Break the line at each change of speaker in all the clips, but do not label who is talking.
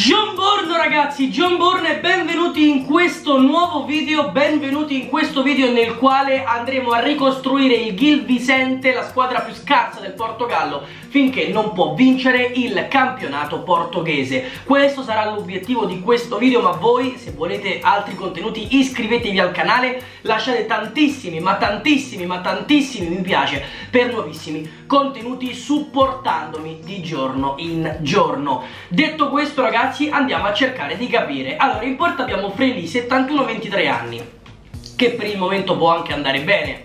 Buongiorno ragazzi, Buongiorno e benvenuti in questo nuovo video Benvenuti in questo video nel quale andremo a ricostruire il Gil Vicente La squadra più scarsa del Portogallo Finché non può vincere il campionato portoghese. Questo sarà l'obiettivo di questo video Ma voi, se volete altri contenuti, iscrivetevi al canale Lasciate tantissimi, ma tantissimi, ma tantissimi mi piace Per nuovissimi contenuti supportandomi di giorno in giorno. Detto questo ragazzi andiamo a cercare di capire. Allora in porta abbiamo Freli 71-23 anni Che per il momento può anche andare bene.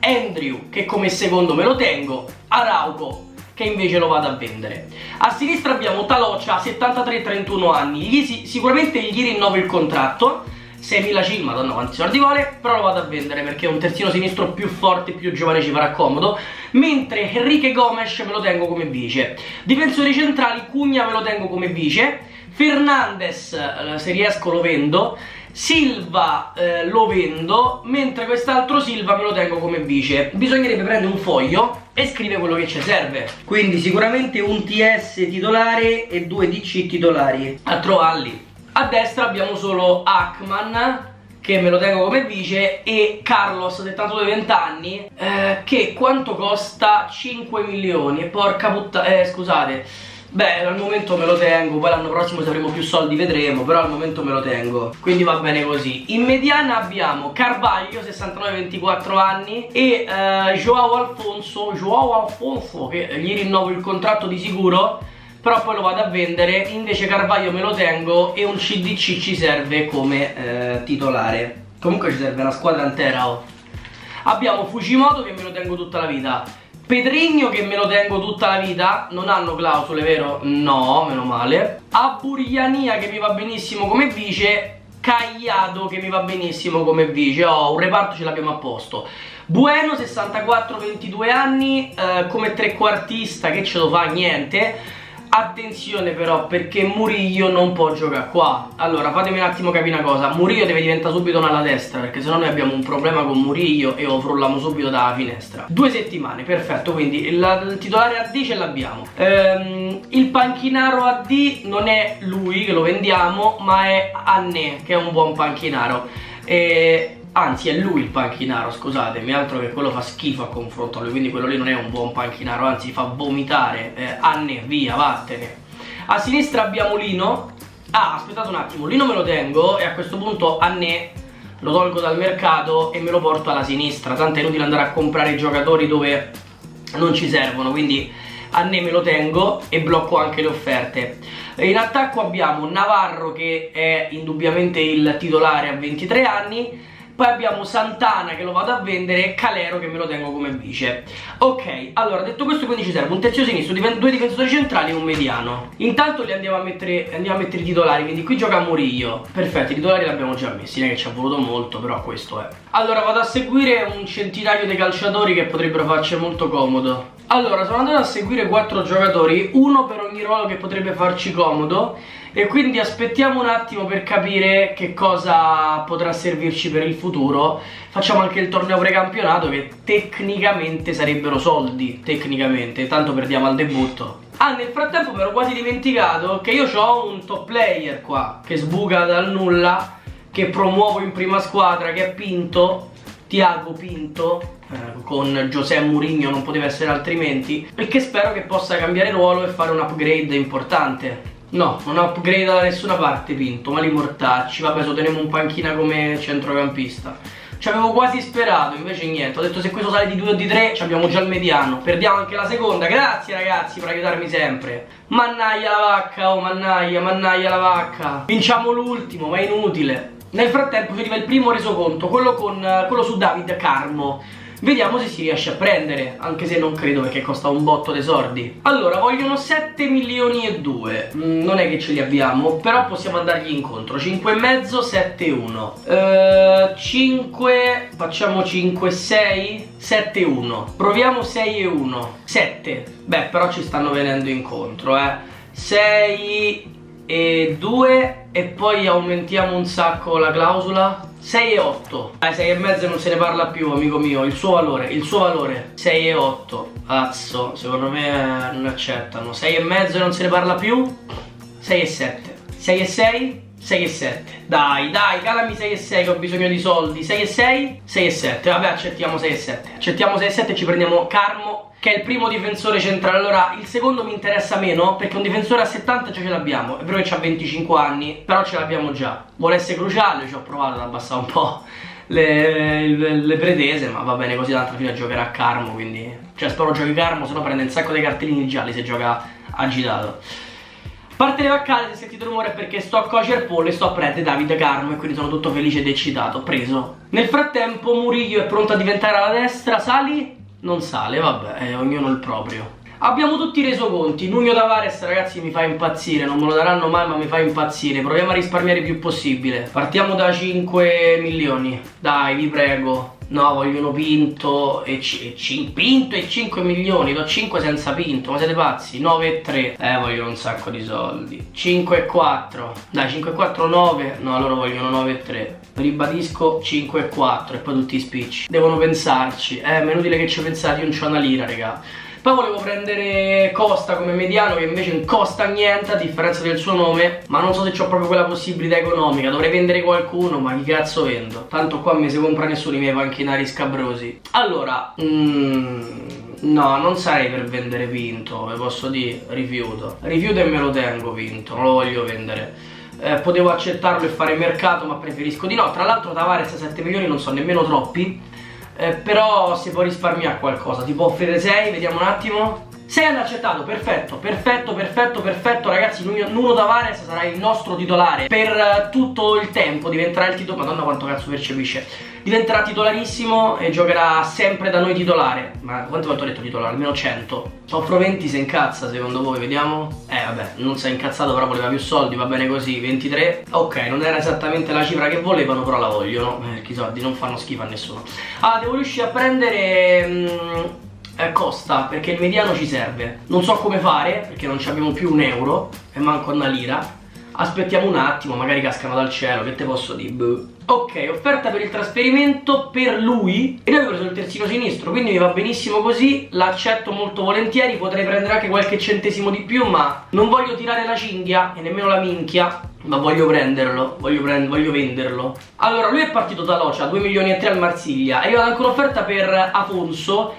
Andrew che come secondo me lo tengo Arauco che invece lo vado a vendere. A sinistra abbiamo Taloccia 73-31 anni. Gli, Sicuramente gli rinnovo il contratto 6.000 CIL, madonna quanti soldi vuole Però lo vado a vendere perché un terzino sinistro più forte, più giovane ci farà comodo. Mentre Enrique Gomes me lo tengo come vice. Difensori centrali, Cugna me lo tengo come vice. Fernandez eh, se riesco lo vendo Silva eh, lo vendo Mentre quest'altro Silva me lo tengo come vice. Bisognerebbe prendere un foglio E scrivere quello che ci serve. Quindi sicuramente un TS titolare E due DC titolari. A trovarli. A destra abbiamo solo Ackman che me lo tengo come vice e Carlos 72 20 anni eh, che quanto costa? 5 milioni. Porca puttana eh, scusate Beh, al momento me lo tengo, poi l'anno prossimo se avremo più soldi vedremo, però al momento me lo tengo. Quindi va bene così. In mediana abbiamo Carvaglio, 69-24 anni, e eh, Joao Alfonso, Joao Alfonso, che gli rinnovo il contratto di sicuro, però poi lo vado a vendere, invece Carvaglio me lo tengo e un CDC ci serve come eh, titolare. Comunque ci serve una squadra intera, oh. Abbiamo Fujimoto che me lo tengo tutta la vita Pedrigno che me lo tengo tutta la vita Non hanno clausole, vero? No, meno male Aburiania che mi va benissimo come vice Cagliado che mi va benissimo come vice Oh, un reparto ce l'abbiamo a posto Bueno, 64-22 anni eh, Come trequartista che ce lo fa? Niente Attenzione però perché Murillo non può giocare qua. Allora fatemi un attimo capire una cosa. Murillo deve diventare subito una destra Perché sennò noi abbiamo un problema con Murillo E lo frulliamo subito dalla finestra. Due settimane, perfetto Quindi il, il titolare AD ce l'abbiamo. Ehm, Il panchinaro AD non è lui che lo vendiamo Ma è Anne che è un buon panchinaro. E Anzi è lui il panchinaro, scusatemi, altro che quello fa schifo a confronto a lui, quindi quello lì non è un buon panchinaro, anzi fa vomitare, eh, Anne, via, vattene. A sinistra abbiamo Lino, ah aspettate un attimo, Lino me lo tengo e a questo punto Anne lo tolgo dal mercato e me lo porto alla sinistra, tanto è inutile andare a comprare giocatori dove non ci servono, quindi Anne me lo tengo e blocco anche le offerte. In attacco abbiamo Navarro che è indubbiamente il titolare a 23 anni, poi abbiamo Santana che lo vado a vendere e Calero che me lo tengo come vice. Ok, allora detto questo quindi ci serve un terzio sinistro, due difensori centrali e un mediano. Intanto li andiamo a mettere, andiamo a mettere i titolari, quindi qui gioca Murillo. Perfetto, i titolari li abbiamo già messi, non è che ci ha voluto molto, però questo è. Allora vado a seguire un centinaio di calciatori che potrebbero farci molto comodo. Allora, sono andato a seguire quattro giocatori, uno per ogni ruolo che potrebbe farci comodo e quindi aspettiamo un attimo per capire che cosa potrà servirci per il futuro. Facciamo anche il torneo precampionato che tecnicamente sarebbero soldi tecnicamente. Tanto perdiamo al debutto. Ah nel frattempo mi ero quasi dimenticato che io ho un top player qua che sbuca dal nulla che promuovo in prima squadra che è Pinto Tiago Pinto eh, con Giuseppe Mourinho non poteva essere altrimenti e che spero che possa cambiare ruolo e fare un upgrade importante No, non ho upgrade da nessuna parte Pinto, ma li mortacci, vabbè so teniamo un panchina come centrocampista. Ci avevo quasi sperato, invece niente, ho detto se questo sale di 2 o di 3 abbiamo già il mediano. Perdiamo anche la seconda, grazie ragazzi per aiutarmi sempre. Mannaia la vacca, oh mannaia, mannaia la vacca. Vinciamo l'ultimo, ma è inutile. Nel frattempo ci arriva il primo resoconto, quello, con, quello su David Carmo Vediamo se si riesce a prendere Anche se non credo perché costa un botto dei sordi Allora vogliono 7 milioni e 2 mm, Non è che ce li abbiamo Però possiamo andargli incontro. 5,5 7 1 uh, 5 Facciamo 5 6 7 1 Proviamo 6 e 1 7 Beh però ci stanno venendo incontro eh. 6 e 2 E poi aumentiamo un sacco la clausola 6 e 8 Dai 6 e mezzo non se ne parla più amico mio. Il suo valore, il suo valore. 6 e 8 Azzo, secondo me non accettano. 6 e mezzo non se ne parla più. 6 e 7 6 e 6 6 e 7 Dai, dai, calami 6 e 6 che ho bisogno di soldi. 6 e 6, 6 e 7 Vabbè, accettiamo 6 e 7 Accettiamo 6 e 7 e ci prendiamo Carmo che è il primo difensore centrale. Allora, il secondo mi interessa meno Perché un difensore a 70 già ce l'abbiamo. È vero che ha 25 anni, però ce l'abbiamo già. Vuole essere cruciale, ci ho provato ad abbassare un po' le, le, le pretese Ma va bene così, l'altra fine giocherà a Carmo Quindi, cioè spero giochi Carmo Se no prende un sacco di cartellini gialli se gioca agitato parte le vaccate, se sentite rumore è perché sto a cocer pollo e sto a prendere Davide Carmo e quindi sono tutto felice ed eccitato, preso. Nel frattempo Murillo è pronto a diventare alla destra, sali? Non sale, vabbè, eh, ognuno il proprio. Abbiamo tutti reso conti, Nugno Tavares ragazzi mi fa impazzire, non me lo daranno mai ma mi fa impazzire, proviamo a risparmiare il più possibile. Partiamo da 5 milioni, dai vi prego. No, vogliono Pinto e, e Pinto e 5 milioni, do 5 senza Pinto, ma siete pazzi? 9 e 3, eh vogliono un sacco di soldi. 5 e 4, dai 5 e 4 9, no loro vogliono 9 e 3. Ribadisco 5 e 4 e poi tutti i spicci. Devono pensarci, eh, ma è inutile che ci pensate, io non c'ho una lira, raga. Poi volevo prendere Costa come mediano che invece non costa niente a differenza del suo nome. Ma non so se ho proprio quella possibilità economica. Dovrei vendere qualcuno ma chi cazzo vendo? Tanto qua mi si compra nessuno i miei panchinari scabrosi. Allora, mm, no non sarei per vendere Pinto Vi posso dire, rifiuto. Rifiuto e me lo tengo Pinto, non lo voglio vendere. Eh, potevo accettarlo e fare mercato ma preferisco di no. Tra l'altro Tavares a 7 milioni non sono nemmeno troppi eh, però si può risparmiare qualcosa ti può offrire 6 vediamo un attimo. 6 hanno accettato, perfetto, perfetto, perfetto, perfetto Ragazzi, Nuno Tavares sarà il nostro titolare. Per tutto il tempo diventerà il titolare Madonna quanto cazzo percepisce Diventerà titolarissimo e giocherà sempre da noi titolare. Ma quante volte ho detto titolare? Almeno 100 Offro 20 se incazza secondo voi, vediamo? Eh vabbè, non si è incazzato però voleva più soldi, va bene così 23, ok, non era esattamente la cifra che volevano però la vogliono. Perché i soldi non fanno schifo a nessuno. Ah, devo riuscire a prendere... Mm, eh, costa perché il mediano ci serve. Non so come fare perché non abbiamo più un euro e manco una lira. Aspettiamo un attimo magari cascano dal cielo che te posso dire Buh. Ok offerta per il trasferimento per lui. E noi ho preso il terzino sinistro quindi mi va benissimo così. L'accetto molto volentieri potrei prendere anche qualche centesimo di più ma non voglio tirare la cinghia e nemmeno la minchia ma voglio prenderlo, voglio, prend voglio venderlo. Allora, lui è partito da Locia, 2 milioni e 3 al Marsiglia E io ho anche un'offerta per Afonso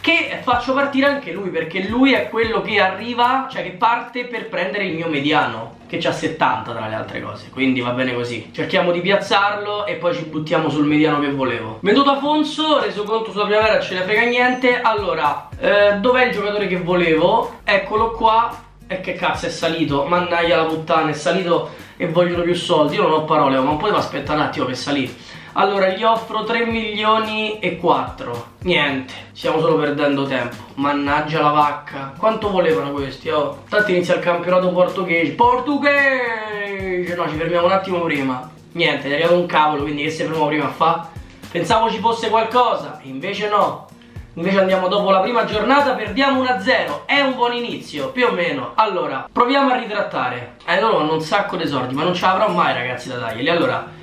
che faccio partire anche lui perché lui è quello che arriva, cioè che parte per prendere il mio mediano che c'ha 70 tra le altre cose. Quindi va bene così. Cerchiamo di piazzarlo e poi ci buttiamo sul mediano che volevo. Venduto Afonso reso conto sulla primavera ce ne frega niente. Allora eh, dov'è il giocatore che volevo? Eccolo qua. E che cazzo è salito. Mannaia la puttana è salito e vogliono più soldi. Io non ho parole ma non potevo aspettare un attimo per salire allora gli offro 3 milioni e 4 Niente, stiamo solo perdendo tempo. Mannaggia la vacca. Quanto volevano questi? Oh. Tanto inizia il campionato portoghese. Portoghese! No, ci fermiamo un attimo prima. Niente, è arrivato un cavolo Quindi che se fermiamo prima a fa? Pensavo ci fosse qualcosa Invece no. Invece andiamo dopo la prima giornata, perdiamo 1-0 È un buon inizio, più o meno. Allora, proviamo a ritrattare. Eh, loro hanno un sacco di soldi Ma non ce l'avrò mai ragazzi da darglieli. Allora,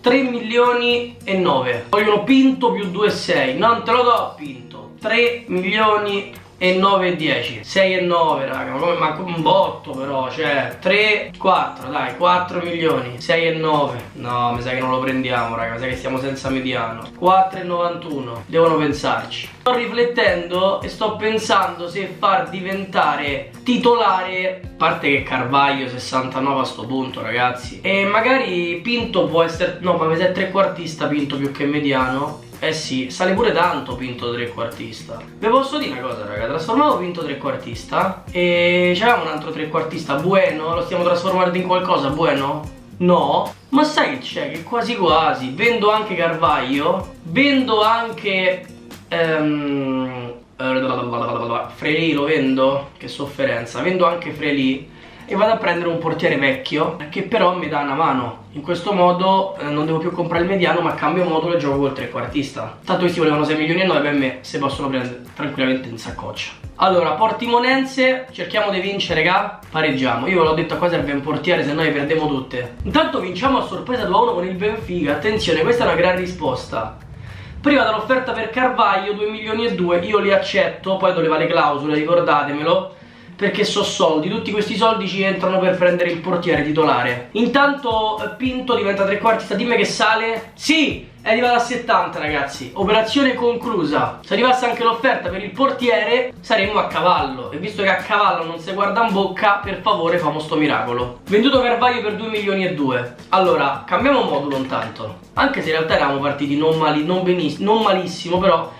3 milioni e 9 vogliono Pinto più 2,6 non te lo do Pinto. 3 milioni e 9 e 10 6 e 9 raga ma un botto però cioè 3 4 dai 4 milioni. 6 e 9 no mi sa che non lo prendiamo raga mi sa che stiamo senza mediano. 4 e 91 devono pensarci. Sto riflettendo e sto pensando se far diventare titolare a parte che Carvaglio 69 a sto punto ragazzi. E magari Pinto può essere no ma mi sa trequartista Pinto più che mediano eh sì, sale pure tanto Pinto trequartista Vi posso dire una cosa raga, trasformavo Pinto trequartista E c'avevamo un altro trequartista Bueno, lo stiamo trasformando in qualcosa, Bueno? No. Ma sai che c'è, che quasi quasi. Vendo anche Carvaglio Vendo anche um, Freli lo vendo? Che sofferenza. Vendo anche Freli e vado a prendere un portiere vecchio che però mi dà una mano. In questo modo eh, non devo più comprare il mediano ma cambio modulo e gioco col trequartista. Tanto questi volevano 6 milioni e 9 per me se possono prendere tranquillamente in saccoccia. Allora Portimonense cerchiamo di vincere raga. Pareggiamo. Io ve l'ho detto qua serve un portiere se no le perdiamo tutte. Intanto vinciamo a sorpresa 2-1 con il Benfica. Attenzione questa è una gran risposta. Prima dall'offerta per Carvaglio 2 milioni e 2 io li accetto. Poi doveva le clausole ricordatemelo perché so soldi, tutti questi soldi ci entrano per prendere il portiere titolare. Intanto eh, Pinto diventa tre quarti, sta dimmi che sale. Sì, è arrivata a 70 ragazzi, operazione conclusa. Se arrivasse anche l'offerta per il portiere saremmo a cavallo. E visto che a cavallo non si guarda in bocca, per favore famo sto miracolo. Venduto Carvaglio per 2 milioni e 2. Allora, cambiamo modulo intanto. Anche se in realtà eravamo partiti non, mali, non, non malissimo, però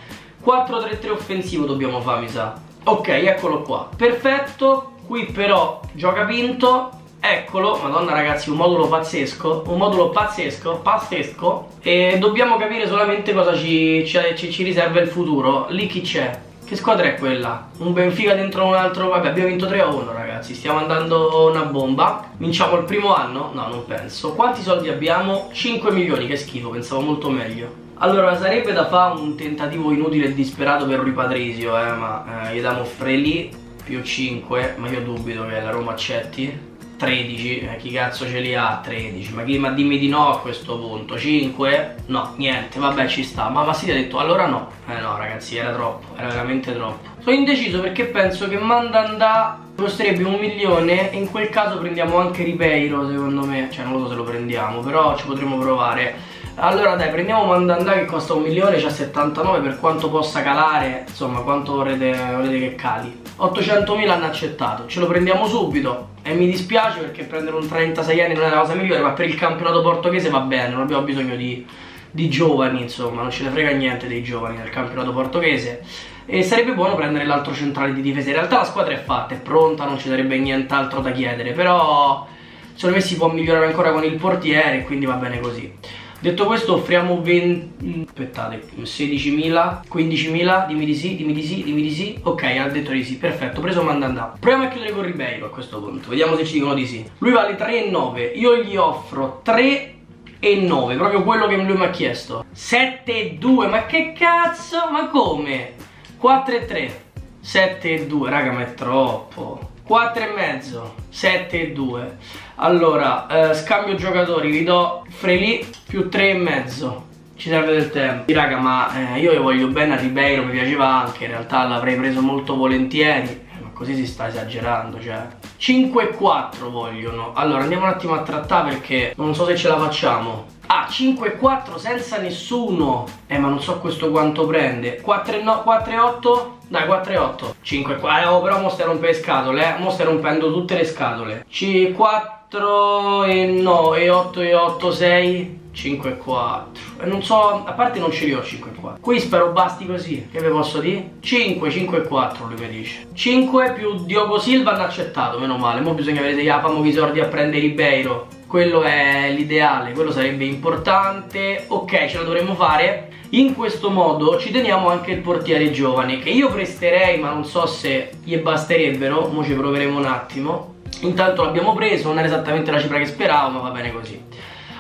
4-3-3 offensivo dobbiamo fare mi sa. Ok, eccolo qua. Perfetto. Qui però gioca Pinto. Eccolo, madonna ragazzi, un modulo pazzesco, un modulo pazzesco, pazzesco E dobbiamo capire solamente cosa ci, ci, ci riserva il futuro Lì chi c'è? Che squadra è quella? Un Benfica dentro un altro... Vabbè, abbiamo vinto 3-1 ragazzi, stiamo andando una bomba Vinciamo il primo anno? No, non penso Quanti soldi abbiamo? 5 milioni, che schifo, pensavo molto meglio allora sarebbe da fare un tentativo inutile e disperato per Rui Patrizio eh, ma eh, gli diamo Freli più 5 ma io dubito che la Roma accetti. 13, eh, chi cazzo ce li ha? 13, ma, chi, ma dimmi di no a questo punto. 5? No, niente, vabbè ci sta. Ma Massidi ha detto allora no. Eh no ragazzi era troppo, era veramente troppo. Sono indeciso perché penso che Mandanda costerebbe un milione E in quel caso prendiamo anche Ribeiro secondo me. Cioè non lo so se lo prendiamo, però ci potremmo provare allora dai prendiamo Mandanda che costa un milione c'ha 79 per quanto possa calare insomma quanto vorrete, vorrete che cali. 800.000 hanno accettato ce lo prendiamo subito. E mi dispiace perché prendere un 36 anni non è la cosa migliore ma per il campionato portoghese va bene non abbiamo bisogno di, di giovani insomma non ce ne frega niente dei giovani nel campionato portoghese. E sarebbe buono prendere l'altro centrale di difesa. In realtà la squadra è fatta, è pronta non ci sarebbe nient'altro da chiedere però secondo me si può migliorare ancora con il portiere quindi va bene così Detto questo offriamo 20... aspettate, 16.000, 15.000, dimmi di sì, dimmi di sì, dimmi di sì. Ok, ha detto di sì, perfetto, preso mandanda. Proviamo a chiudere con Ribeiro a questo punto, vediamo se ci dicono di sì. Lui vale 3,9, io gli offro 3 e 9, proprio quello che lui mi ha chiesto 7 e 2, ma che cazzo, ma come? 4 e 3, 7 e 2, raga ma è troppo 4 e mezzo 7 e 2 allora eh, scambio giocatori vi do Freli più 3 e mezzo. Ci serve del tempo. Raga ma eh, io le voglio bene a Ribeiro mi piaceva anche in realtà l'avrei preso molto volentieri eh, ma così si sta esagerando cioè 5 e 4 vogliono. Allora andiamo un attimo a trattare perché non so se ce la facciamo. Ah, 5 e 4 senza nessuno. Eh, ma non so questo quanto prende. 4 e, no, 4 e 8? Dai, 4 e 8 5 e 4 eh, oh, però mo stai rompendo le scatole, eh. Mo stai rompendo tutte le scatole. C 4 e 9 e 8 e 8, 6 5 e 4 E non so, a parte non ce li ho 5 e 4 Qui spero basti così, che vi posso dire? 5, 5 e 4 lui mi dice. 5 più Diogo Silva hanno accettato, meno male. Mo bisogna vedere se famo i soldi a prendere Ribeiro. Quello è l'ideale, quello sarebbe importante, ok ce la dovremmo fare. In questo modo ci teniamo anche il portiere giovane che io presterei ma non so se gli basterebbero, mo ci proveremo un attimo. Intanto l'abbiamo preso, non era esattamente la cifra che speravo ma va bene così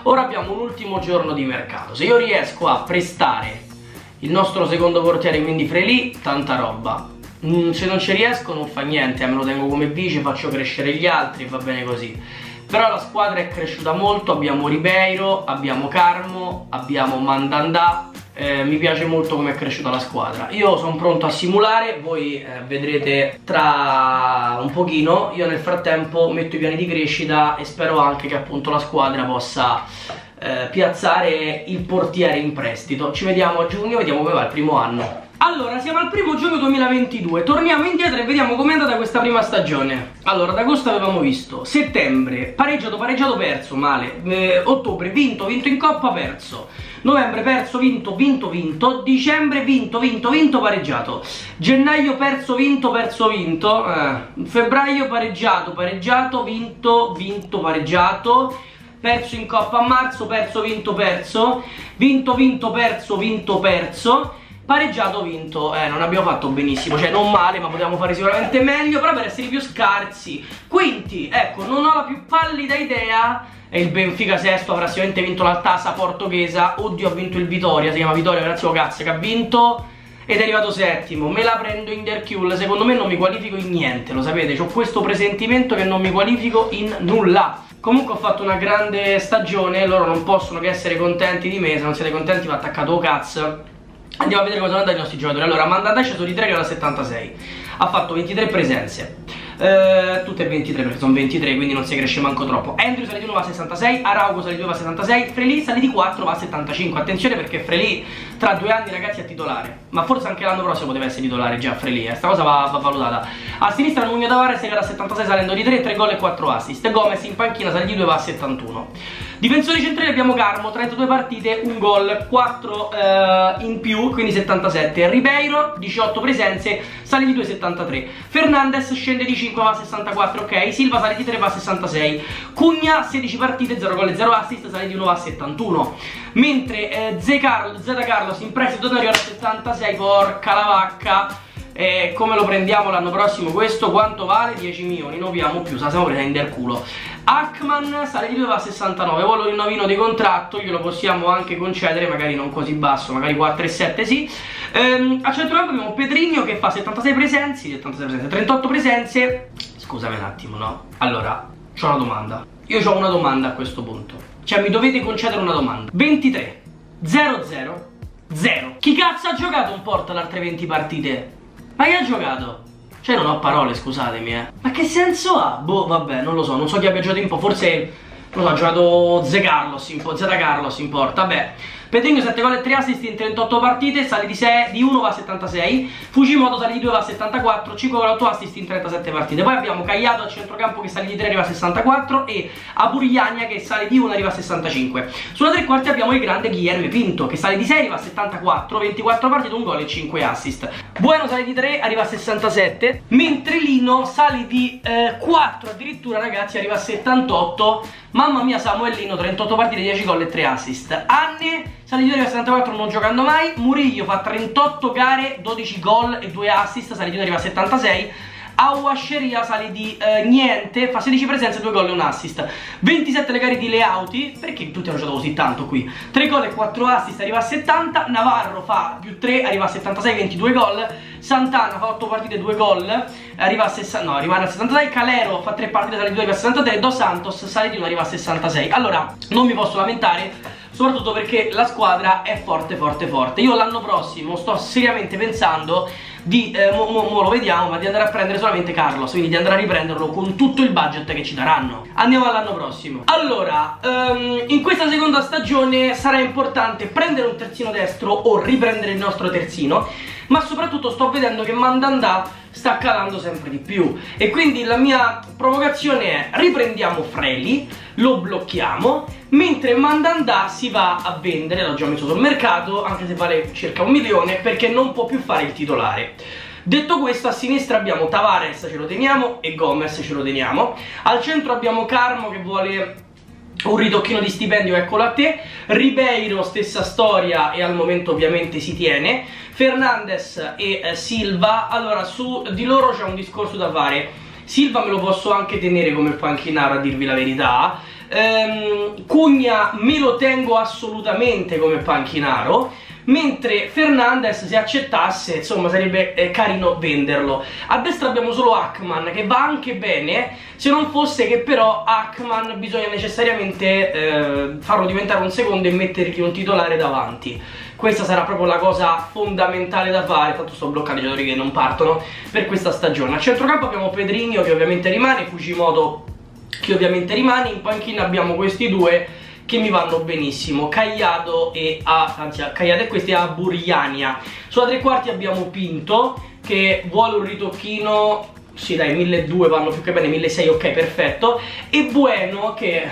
ora abbiamo un ultimo giorno di mercato. Se io riesco a prestare il nostro secondo portiere quindi Freli, tanta roba. Mm, se non ci riesco non fa niente, eh, me lo tengo come vice, faccio crescere gli altri, va bene così. Però la squadra è cresciuta molto, abbiamo Ribeiro, abbiamo Carmo, abbiamo Mandandà, eh, mi piace molto come è cresciuta la squadra. Io sono pronto a simulare voi eh, vedrete tra un pochino. Io nel frattempo metto i piani di crescita e spero anche che appunto la squadra possa eh, piazzare il portiere in prestito. Ci vediamo a giugno vediamo come va il primo anno. Allora, siamo al primo giugno 2022 Torniamo indietro e vediamo com'è andata questa prima stagione. Allora, ad agosto avevamo visto Settembre, pareggiato, pareggiato, perso, male. Eh, Ottobre, vinto, vinto in coppa, perso Novembre, perso, vinto, vinto, vinto. Dicembre, vinto, vinto, vinto, pareggiato. Gennaio, perso, vinto, perso, vinto. Eh. Febbraio, pareggiato, pareggiato, vinto, vinto, pareggiato. Perso in coppa a marzo, perso, vinto, perso. Vinto, vinto, perso, vinto, perso. Pareggiato vinto. Eh, non abbiamo fatto benissimo. Cioè non male ma potevamo fare sicuramente meglio però per essere più scarsi. Quinti ecco non ho la più pallida idea e il Benfica sesto avrà sicuramente vinto la tasa portoghesa. Oddio ha vinto il Vitoria si chiama Vitoria grazie a cazzo che ha vinto. Ed è arrivato settimo. Me la prendo in Derkul secondo me non mi qualifico in niente lo sapete. Ho questo presentimento che non mi qualifico in nulla. Comunque ho fatto una grande stagione, loro non possono che essere contenti di me, se non siete contenti va attaccato cazzo Andiamo a vedere cosa sono andati i nostri giocatori. Allora, Mandanda è sceso di 3 che era 76 Ha fatto 23 presenze eh, tutte 23 perché sono 23 quindi non si cresce manco troppo. Andrew sale di 1 va a 66 Arauco sale di 2 va a 76 Freli sale di 4 va a 75 attenzione perché Freli tra due anni ragazzi è titolare. Ma forse anche l'anno prossimo poteva essere titolare già Freli eh. sta cosa va, va, valutata. A sinistra Nugno Tavares che era a 76 salendo di 3 3 gol e 4 assist. Gomez in panchina sale di 2 va a 71 Difensori centrali abbiamo Carmo, 32 partite, un gol, 4 eh, in più, quindi 77. Ribeiro, 18 presenze, sale di 2,73. Fernandez scende di 5, va a 64, ok. Silva sale di 3, va a 66. Cugna, 16 partite, 0 gol e 0 assist, sale di 1, va a 71. Mentre eh, Z. Carlos, Z. Carlos in prestito da a 76, porca la vacca. E come lo prendiamo l'anno prossimo questo? Quanto vale? 10 milioni, non abbiamo più, siamo prendendo il culo Hackman sale di 2 va a 69 Vuole il rinnovino di contratto, glielo possiamo anche concedere Magari non così basso, magari 4,7 sì. Ehm, A centrocampo abbiamo Pedrigno che fa 76 presenze 76 presenze, 38 presenze. Scusami un attimo, no? Allora, ho una domanda. Io ho una domanda a questo punto. Cioè mi dovete concedere una domanda. 23 0 0 0 Chi cazzo ha giocato un porto alle altre 20 partite? Ma chi ha giocato? Cioè non ho parole, scusatemi, eh. Ma che senso ha? Boh, vabbè, non lo so, non so chi abbia giocato in po', forse... Non so, ha giocato Z Carlos in po', Z Carlos in porta, vabbè. Pedrinho 7 gol e 3 assist in 38 partite, sale di, 6, di 1 va a 76, Fujimoto sale di 2 va a 74, 5 gol e 8 assist in 37 partite. Poi abbiamo Cagliato a centrocampo che sale di 3 arriva a 64 e Aburigliania che sale di 1 arriva a 65. Sulla tre quarti abbiamo il grande Guillermo Pinto che sale di 6 arriva a 74, 24 partite, 1 gol e 5 assist. Bueno sale di 3 arriva a 67, mentre Lino sale di eh, 4 addirittura ragazzi arriva a 78 Mamma mia Samuelino 38 partite 10 gol e 3 assist Anne sale di 2 a 74 non giocando mai. Murillo fa 38 gare 12 gol e 2 assist. Sale di 2 arriva a 76 Awasheria sale di eh, niente, fa 16 presenze, 2 gol e un assist. 27 le gare di Leauti, perché tutti hanno giocato così tanto qui? 3 gol e 4 assist, arriva a 70 Navarro fa più 3, arriva a 76, 22 gol. Santana fa 8 partite, 2 gol. Arriva a 60, no, arriva a 66 Calero fa 3 partite, sale di 2, arriva a 63 Dos Santos sale di 1, arriva a 66 Allora, non mi posso lamentare soprattutto perché la squadra è forte forte forte io l'anno prossimo sto seriamente pensando di, eh, mo, mo, lo vediamo, ma di andare a prendere solamente Carlos, quindi di andare a riprenderlo con tutto il budget che ci daranno. Andiamo all'anno prossimo. Allora, um, in questa seconda stagione sarà importante prendere un terzino destro o riprendere il nostro terzino, ma soprattutto sto vedendo che Mandanda sta calando sempre di più e quindi la mia provocazione è riprendiamo Freli, lo blocchiamo mentre Mandanda si va a vendere, l'ho già messo sul mercato anche se vale circa un milione perché non può più fare il titolare Detto questo, a sinistra abbiamo Tavares, ce lo teniamo, e Gomez, ce lo teniamo. Al centro abbiamo Carmo che vuole un ritocchino di stipendio, eccolo a te. Ribeiro, stessa storia e al momento ovviamente si tiene. Fernandez e eh, Silva, allora su di loro c'è un discorso da fare. Silva me lo posso anche tenere come panchinaro a dirvi la verità. Ehm, Cugna me lo tengo assolutamente come panchinaro mentre Fernandez se accettasse insomma sarebbe eh, carino venderlo. A destra abbiamo solo Hackman che va anche bene se non fosse che però Hackman bisogna necessariamente eh, farlo diventare un secondo e mettergli un titolare davanti. Questa sarà proprio la cosa fondamentale da fare. Tanto sto bloccando i giocatori che non partono per questa stagione. A centrocampo abbiamo Pedrigno che ovviamente rimane Fujimoto che ovviamente rimane. In panchina abbiamo questi due che mi vanno benissimo Cagliado e a, anzi Cagliado e questi a Buriania. Sulla tre quarti abbiamo Pinto che vuole un ritocchino sì dai 1200 vanno più che bene 1600 ok perfetto. E Bueno che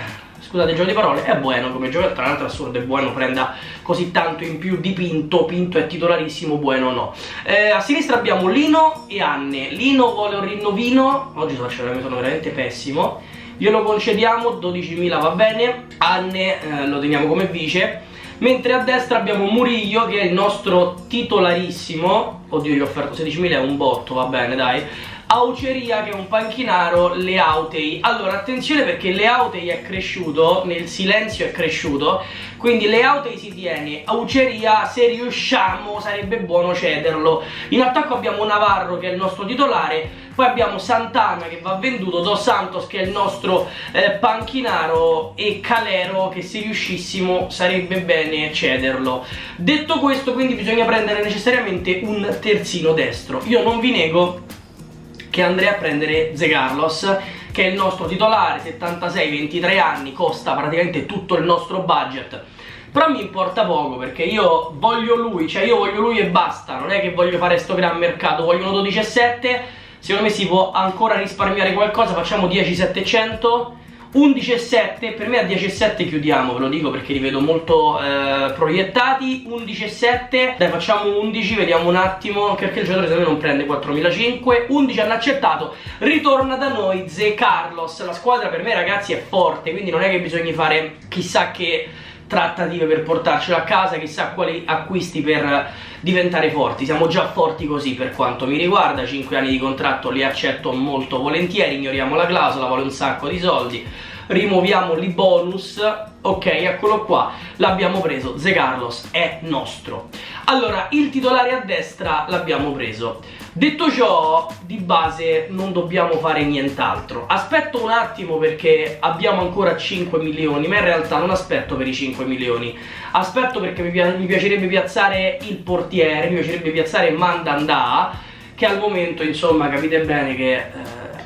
scusate il gioco di parole, è Bueno come gioco, tra l'altro è assurdo che Bueno prenda così tanto in più di Pinto, Pinto è titolarissimo, Bueno no. Eh, a sinistra abbiamo Lino e Anne, Lino vuole un rinnovino, oggi sono veramente pessimo, glielo concediamo 12.000 va bene Anne eh, lo teniamo come vice mentre a destra abbiamo Murillo che è il nostro titolarissimo oddio gli ho offerto 16.000 è un botto va bene dai Auceria che è un panchinaro Leautei allora attenzione perché Leautei è cresciuto nel silenzio è cresciuto quindi Leautei si tiene. Auceria se riusciamo sarebbe buono cederlo. In attacco abbiamo Navarro che è il nostro titolare. Poi abbiamo Santana che va venduto. Dos Santos che è il nostro eh, panchinaro. E Calero che se riuscissimo sarebbe bene cederlo. Detto questo quindi bisogna prendere necessariamente un terzino destro. Io non vi nego che andrei a prendere Ze Carlos che è il nostro titolare, 76-23 anni, costa praticamente tutto il nostro budget. Però mi importa poco perché io voglio lui, cioè io voglio lui e basta, non è che voglio fare sto gran mercato, voglio uno 12,7, secondo me si può ancora risparmiare qualcosa, facciamo 10,700 11,7 per me a 10,7 chiudiamo ve lo dico perché li vedo molto eh, proiettati. 11,7 dai facciamo 11 vediamo un attimo perché il giocatore secondo me non prende 4.500 11 hanno accettato ritorna da noi Ze Carlos. La squadra per me ragazzi è forte quindi non è che bisogna fare chissà che trattative per portarcelo a casa, chissà quali acquisti per diventare forti. Siamo già forti così per quanto mi riguarda, 5 anni di contratto li accetto molto volentieri, ignoriamo la clausola, vale un sacco di soldi. Rimuoviamo i bonus, ok, eccolo qua, l'abbiamo preso, Ze Carlos è nostro. Allora, il titolare a destra l'abbiamo preso. Detto ciò, di base non dobbiamo fare nient'altro. Aspetto un attimo perché abbiamo ancora 5 milioni, ma in realtà non aspetto per i 5 milioni. Aspetto perché mi, mi piacerebbe piazzare il portiere, mi piacerebbe piazzare Mandanda, che al momento, insomma, capite bene che eh,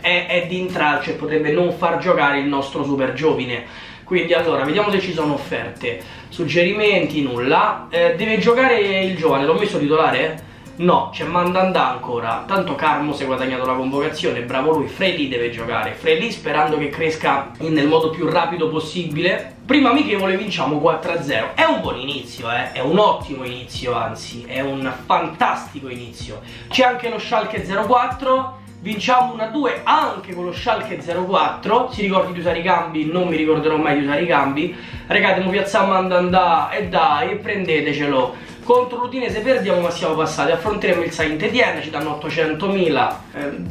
è, è di intralcio e potrebbe non far giocare il nostro super giovine. Quindi allora, vediamo se ci sono offerte. Suggerimenti, nulla. Eh, deve giocare il giovane, l'ho messo titolare? No, c'è Mandanda ancora. Tanto Carmo si è guadagnato la convocazione, bravo lui. Freli deve giocare. Freli sperando che cresca nel modo più rapido possibile. Prima amichevole vinciamo 4-0. È un buon inizio, eh? È un ottimo inizio, anzi, è un fantastico inizio. C'è anche lo Schalke 04 vinciamo 1-2 anche con lo Schalke 04 si ricordi di usare i cambi non mi ricorderò mai di usare i cambi ragazzi mo piazziamo andandà e dai prendetecelo contro l'Udinese perdiamo ma siamo passati affronteremo il Saint Etienne ci danno 800.000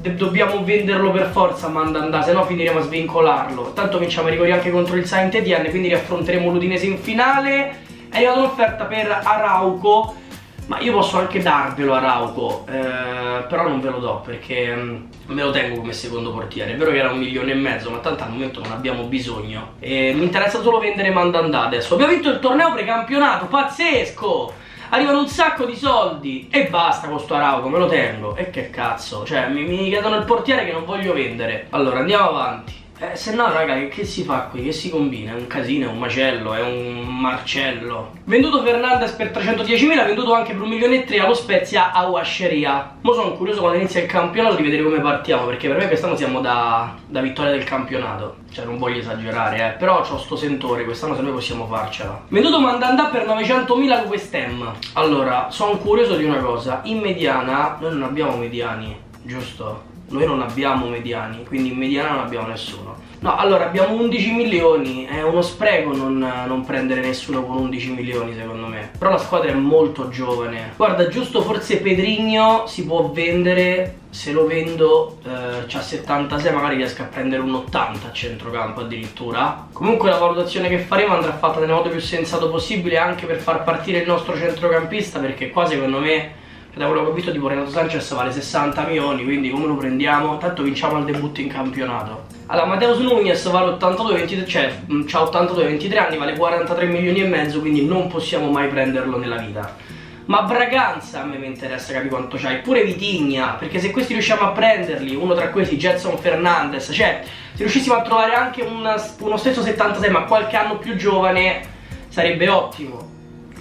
eh, dobbiamo venderlo per forza mandandà se no finiremo a svincolarlo tanto vinciamo i rigori anche contro il Saint Etienne quindi riaffronteremo l'Udinese in finale è arrivata un'offerta per Arauco ma io posso anche darvelo a Rauco, eh, però non ve lo do perché mm, me lo tengo come secondo portiere. È vero che era un milione e mezzo, ma tanto al momento non abbiamo bisogno. E mi interessa solo vendere Mandandà adesso. Abbiamo vinto il torneo precampionato, pazzesco! Arrivano un sacco di soldi e basta con sto Arauco, me lo tengo. E che cazzo, cioè mi, mi chiedono il portiere che non voglio vendere. Allora andiamo avanti. Eh, se no raga che, si fa qui? Che si combina? È un casino, è un macello, è un marcello Venduto Fernandez per 310.000 Venduto anche per un milione tre allo Spezia a Wasceria Mo sono curioso quando inizia il campionato di vedere come partiamo Perché per me quest'anno siamo da, da vittoria del campionato Cioè non voglio esagerare eh Però ho sto sentore, quest'anno se noi possiamo farcela Venduto Mandanda per 900.000 West Ham Allora, sono curioso di una cosa In mediana, noi non abbiamo mediani, giusto? Noi non abbiamo mediani, quindi in mediana non abbiamo nessuno. No, allora abbiamo 11 milioni, è uno spreco non, non, prendere nessuno con 11 milioni secondo me. Però la squadra è molto giovane. Guarda, giusto forse Pedrigno si può vendere, se lo vendo eh, c'ha 76, magari riesco a prendere un 80 a centrocampo addirittura. Comunque la valutazione che faremo andrà fatta nel modo più sensato possibile anche per far partire il nostro centrocampista perché qua secondo me da quello che ho visto tipo Renato Sanchez vale 60 milioni quindi come lo prendiamo? tanto vinciamo al debutto in campionato. Allora Mateus Nunez vale 82 23 cioè ha 82 23 anni vale 43 milioni e mezzo quindi non possiamo mai prenderlo nella vita. Ma Braganza a me mi interessa capire quanto c'hai? Pure Vitigna perché se questi riusciamo a prenderli uno tra questi Jetson Fernandez cioè se riuscissimo a trovare anche una, uno stesso 76 ma qualche anno più giovane sarebbe ottimo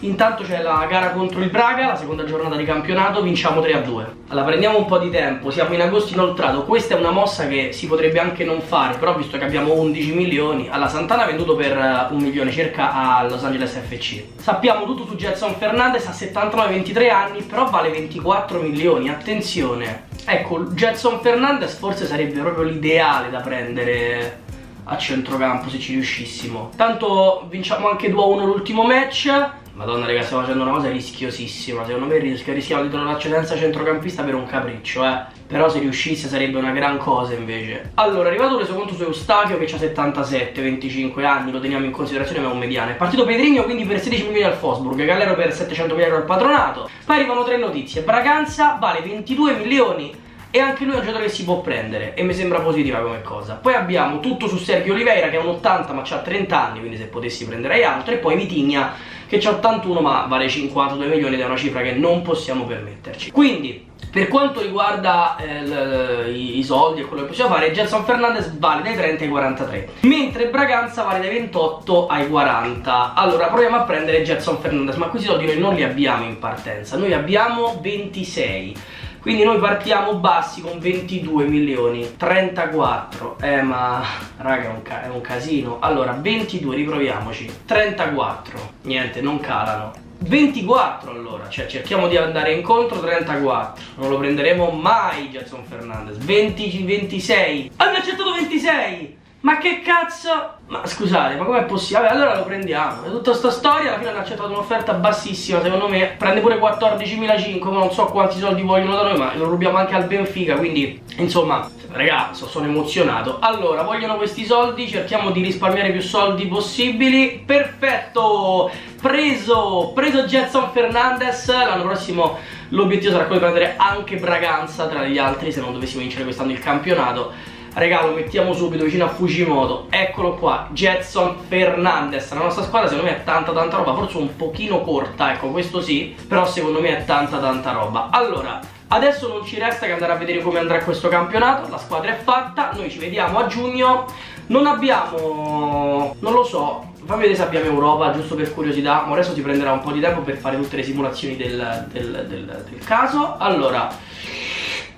Intanto c'è la gara contro il Braga, la seconda giornata di campionato, vinciamo 3-2. Allora prendiamo un po' di tempo, siamo in agosto inoltrato, questa è una mossa che si potrebbe anche non fare, però visto che abbiamo 11 milioni, alla Santana ha venduto per uh, un milione circa a Los Angeles FC. Sappiamo tutto su Jetson Fernandez, ha 79-23 anni, però vale 24 milioni, attenzione. Ecco, Jetson Fernandez forse sarebbe proprio l'ideale da prendere a centrocampo se ci riuscissimo. Tanto vinciamo anche 2-1 l'ultimo match Madonna raga stiamo facendo una cosa rischiosissima. Secondo me rischia, rischiamo di trovarci senza centrocampista per un capriccio eh. Però se riuscisse sarebbe una gran cosa invece. Allora arrivato reso conto su Eustachio che ha 77, 25 anni Lo teniamo in considerazione ma è un mediano. È partito Pedrigno quindi per 16 milioni al Fosburg Galero per 700 milioni al patronato. Poi arrivano tre notizie. Braganza vale 22 milioni e anche lui è un giocatore che si può prendere e mi sembra positiva come cosa. Poi abbiamo tutto su Sergio Oliveira che è un 80 ma ha 30 anni, quindi se potessi prenderei altro, e poi Vitigna che ha 81 ma vale 52 milioni ed è una cifra che non possiamo permetterci. Quindi Per quanto riguarda eh, i, soldi e quello che possiamo fare, Jetson Fernandez vale dai 30 ai 43, mentre Braganza vale dai 28 ai 40. Allora proviamo a prendere Jetson Fernandez, ma questi soldi noi non li abbiamo in partenza, noi abbiamo 26. Quindi noi partiamo bassi con 22 milioni. 34 Eh ma raga è un, è un casino. Allora 22 riproviamoci. 34 Niente non calano. 24 allora, cioè cerchiamo di andare incontro 34 Non lo prenderemo mai Jackson Fernandez. 20, 26 Ah mi ha accettato 26 ma che cazzo? Ma scusate, ma com'è possibile? Allora lo prendiamo. Tutta sta storia, alla fine hanno accettato un'offerta bassissima, secondo me. Prende pure 14.500, ma non so quanti soldi vogliono da noi, ma lo rubiamo anche al Benfica, quindi, insomma, ragazzi, sono emozionato. Allora, vogliono questi soldi, cerchiamo di risparmiare più soldi possibili. Perfetto! Preso, preso Jetson Fernandez, l'anno prossimo l'obiettivo sarà quello di prendere anche Braganza tra gli altri, se non dovessimo vincere quest'anno il campionato. Regalo, mettiamo subito vicino a Fujimoto. Eccolo qua, Jetson Fernandez. La nostra squadra secondo me è tanta tanta roba. Forse un pochino corta, ecco questo sì Però secondo me è tanta tanta roba. Allora, adesso non ci resta che andare a vedere come andrà questo campionato. La squadra è fatta, noi ci vediamo a giugno. Non abbiamo... non lo so Fammi vedere se abbiamo Europa, giusto per curiosità. Ma adesso ti prenderà un po' di tempo per fare tutte le simulazioni del, del, del, del caso. Allora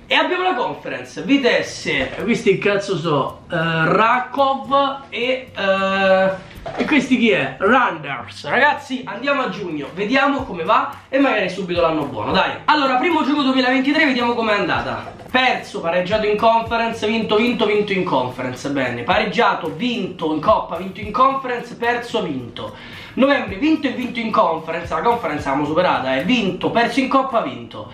e abbiamo la conference, Vitesse, questi che cazzo so, uh, Rakov e, uh, e questi chi è? Randers. Ragazzi andiamo a giugno, vediamo come va e magari subito l'anno buono, dai. Allora, primo giugno 2023, vediamo com'è andata. Perso, pareggiato in conference, vinto, vinto, vinto in conference, bene Pareggiato, vinto in coppa, vinto in conference, perso, vinto. Novembre, vinto e vinto in conference, la conference l'abbiamo superata, eh. Vinto, perso in coppa, vinto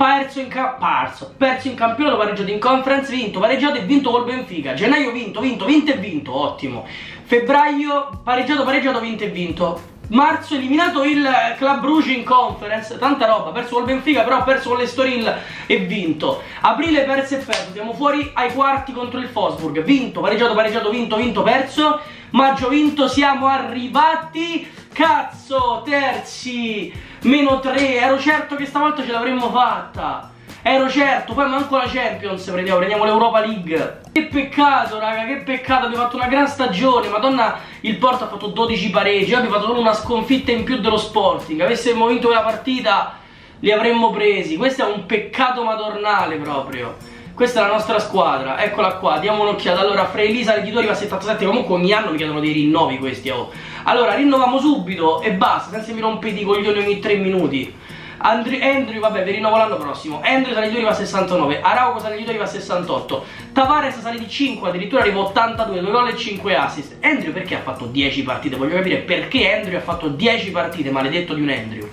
perso in, parso, perso in campionato, pareggiato in conference, vinto, pareggiato e vinto col Benfica. Gennaio vinto, vinto, vinto e vinto, ottimo. Febbraio pareggiato, pareggiato, vinto e vinto. Marzo eliminato il Club Bruce in conference, tanta roba, perso col Benfica, però ha perso con l'Estoril e vinto. Aprile perso e perso, siamo fuori ai quarti contro il Fosburg, vinto, pareggiato, pareggiato, vinto, vinto, perso. Maggio vinto, siamo arrivati, cazzo, terzi Meno 3, ero certo che stavolta ce l'avremmo fatta. Ero certo, poi manco la Champions prendiamo, prendiamo l'Europa League. Che peccato raga, che peccato, abbiamo fatto una gran stagione. Madonna, il Porto ha fatto 12 pareggi Abbiamo fatto solo una sconfitta in più dello Sporting. Avessimo vinto quella partita li avremmo presi. Questo è un peccato madornale proprio. Questa è la nostra squadra, eccola qua, diamo un'occhiata. Allora, Freilisa, l'editore va a 77 Comunque ogni anno mi chiedono dei rinnovi questi oh. Allora, rinnoviamo subito e basta Senza mi rompete i coglioni ogni 3 minuti Andrew, Andrew, vabbè, vi rinnovo l'anno prossimo. Andrew 2 arriva a 69. Arauco 2 arriva a 68. Tavares sale di 5, addirittura arriva a 82, 2 gol e 5 assist. Andrew perché ha fatto 10 partite? Voglio capire perché Andrew ha fatto 10 partite, maledetto di un Andrew.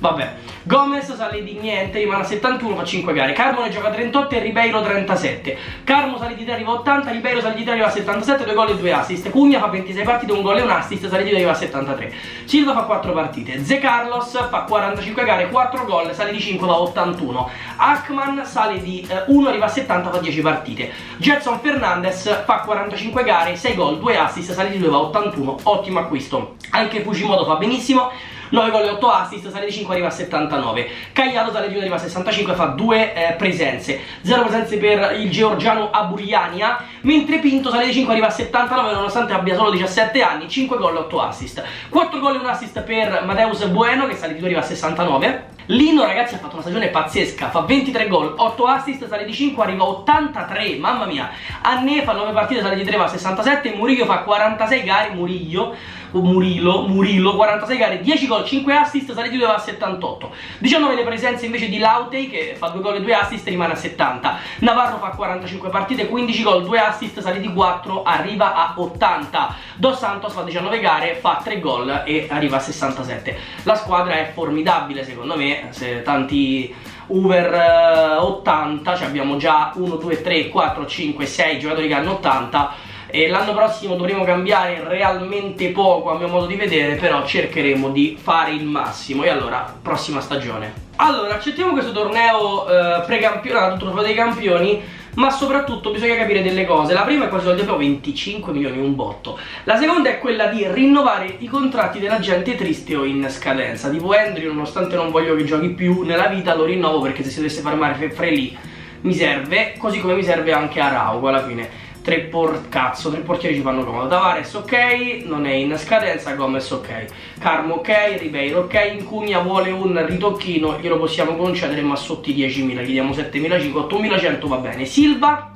Vabbè, Gomez sale di niente, rimane a 71, fa 5 gare. Carmone gioca 38 e Ribeiro 37. Carmo sale di 3, arriva a 80, Ribeiro sale di 3, arriva a 77, 2 gol e 2 assist. Cugna fa 26 partite, 1 gol e un assist, sale di 2, arriva a 73. Silva fa 4 partite. Ze Carlos fa 45 gare, 4 gol, sale di 5, va a 81. Ackman sale di 1, eh, arriva a 70, fa 10 partite. Jetson Fernandez fa 45 gare, 6 gol, 2 assist, sale di 2, va a 81. Ottimo acquisto. Anche Fujimoto fa benissimo. 9 gol e 8 assist, sale di 5 arriva a 79. Cagliato sale di 1 arriva a 65, fa 2 eh, presenze. 0 presenze per il georgiano Aburiania, mentre Pinto sale di 5 arriva a 79 nonostante abbia solo 17 anni, 5 gol e 8 assist. 4 gol e 1 assist per Mateus Bueno che sale di 2 arriva a 69. Lino ragazzi ha fatto una stagione pazzesca, fa 23 gol, 8 assist, sale di 5, arriva a 83, mamma mia. Anne fa 9 partite, sale di 3, va a 67, Murillo fa 46 gare, Murillo Murillo, Murillo 46 gare, 10 gol, 5 assist, sale di 2 va a 78. 19 le presenze invece di Lautei che fa 2 gol e 2 assist rimane a 70. Navarro fa 45 partite, 15 gol, 2 assist, di 4, arriva a 80. Dos Santos fa 19 gare, fa 3 gol e arriva a 67. La squadra è formidabile secondo me, se tanti over 80, cioè abbiamo già 1, 2, 3, 4, 5, 6 giocatori che hanno 80 e l'anno prossimo dovremo cambiare realmente poco a mio modo di vedere però cercheremo di fare il massimo e allora prossima stagione allora accettiamo questo torneo eh, precampionato trofeo dei campioni ma soprattutto bisogna capire delle cose. La prima è quasi soldi abbiamo 25 milioni, un botto. La seconda è quella di rinnovare i contratti della gente triste o in scadenza. Tipo Andrew, nonostante non voglio che giochi più nella vita, lo rinnovo perché se si dovesse fermare Frelì mi serve, così come mi serve anche Arauco alla fine tre por tre portieri ci fanno comodo. Tavares ok, non è in scadenza, Gomez ok, Carmo ok, Ribeiro ok, Incugna vuole un ritocchino, glielo possiamo concedere ma sotto i 10.000, gli diamo 7.500, 8.100 va bene. Silva,